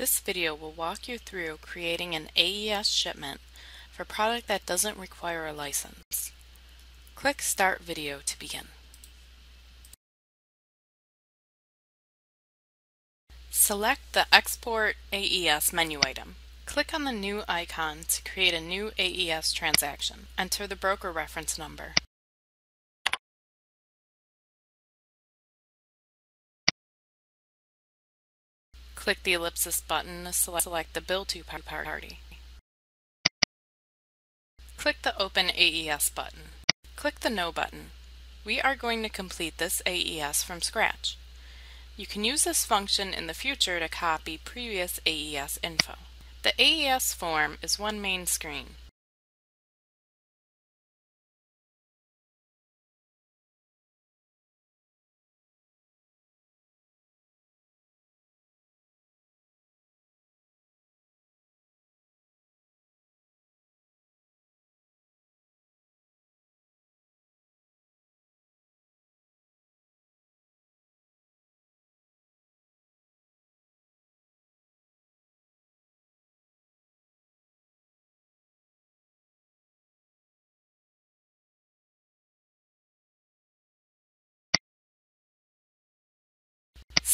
This video will walk you through creating an AES shipment for product that doesn't require a license. Click Start Video to begin. Select the Export AES menu item. Click on the new icon to create a new AES transaction. Enter the broker reference number. Click the ellipsis button to select the bill to party. Click the Open AES button. Click the No button. We are going to complete this AES from scratch. You can use this function in the future to copy previous AES info. The AES form is one main screen.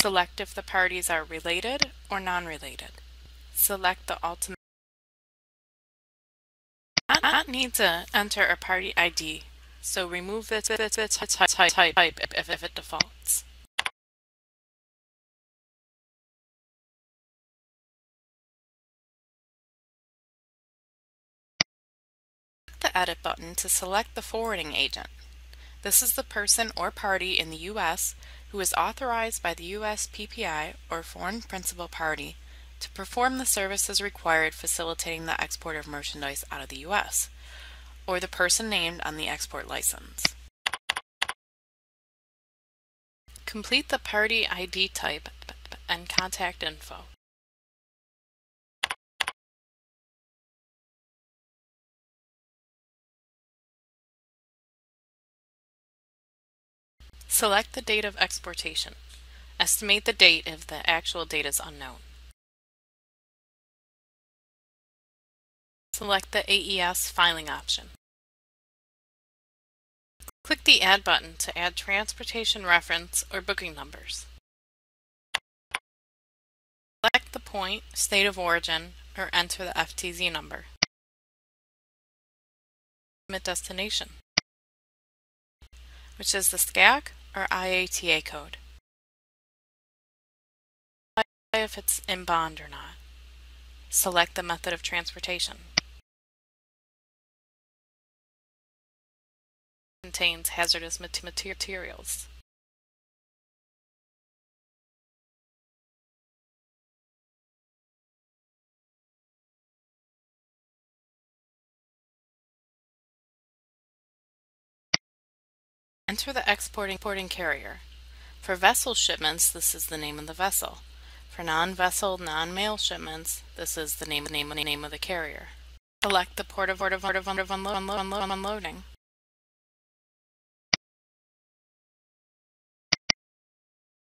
Select if the parties are related or non-related. Select the ultimate. Not need to enter a party ID, so remove the type if it defaults. the Edit button to select the forwarding agent. This is the person or party in the U.S. who is authorized by the U.S. PPI or foreign principal party to perform the services required facilitating the export of merchandise out of the U.S., or the person named on the export license. Complete the party ID type and contact info. Select the date of exportation. Estimate the date if the actual date is unknown. Select the AES filing option. Click the Add button to add transportation reference or booking numbers. Select the point, state of origin, or enter the FTZ number. Submit destination, which is the SCAC or IATA code. If it's in bond or not. Select the method of transportation. Contains hazardous materials. Enter the exporting carrier. For vessel shipments, this is the name of the vessel. For non-vessel, non-mail shipments, this is the name, name, name of the carrier. Select the port of, port of, port of, of unload, unload, unload, unloading.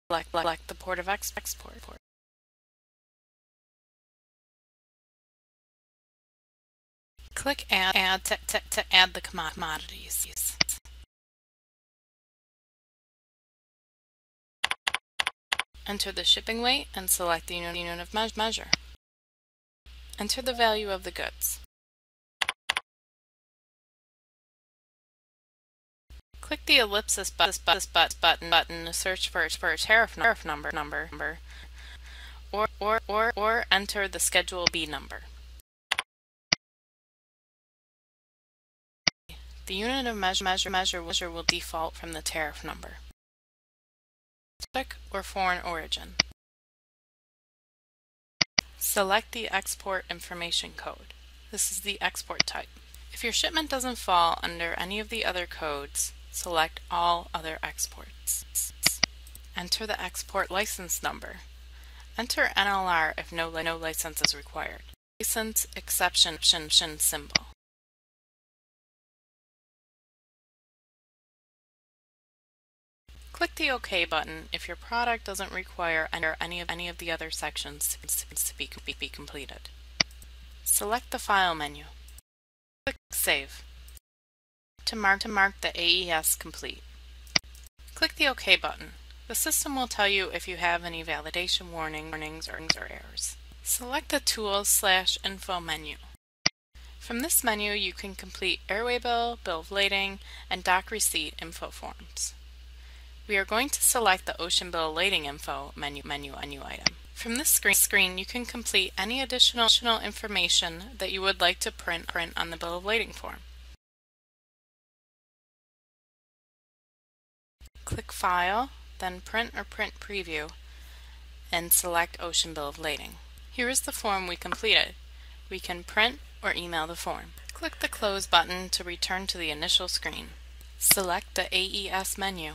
Select, select the port of export. Click Add, add to, to, to add the commodities. Enter the shipping weight and select the unit of measure. Enter the value of the goods. Click the ellipsis button button to search for, a tariff number number or, or, or, or enter the Schedule B number. The unit of measure, measure, measure will default from the tariff number domestic or foreign origin. Select the export information code. This is the export type. If your shipment doesn't fall under any of the other codes, select all other exports. Enter the export license number. Enter NLR if no, no license is required. License exception symbol. Click the OK button if your product doesn't require any of, any of the other sections to be, be, be completed. Select the File menu. Click Save to mark, to mark the AES complete. Click the OK button. The system will tell you if you have any validation warning, warnings or, or errors. Select the Tools slash Info menu. From this menu you can complete airway bill, bill of lading, and dock receipt info forms. We are going to select the Ocean Bill of Lading Info menu, menu, menu item. From this screen, you can complete any additional, additional information that you would like to print, print on the Bill of Lading form. Click File, then Print or Print Preview, and select Ocean Bill of Lading. Here is the form we completed. We can print or email the form. Click the Close button to return to the initial screen. Select the AES menu.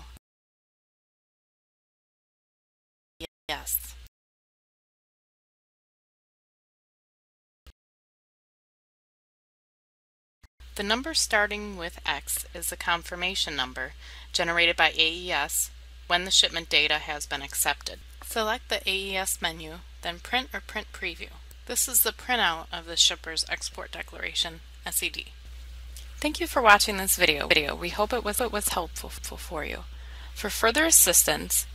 The number starting with X is the confirmation number generated by AES when the shipment data has been accepted. Select the AES menu, then Print or Print Preview. This is the printout of the shipper's export declaration, SED. Thank you for watching this video. We hope it was, it was helpful for you. For further assistance,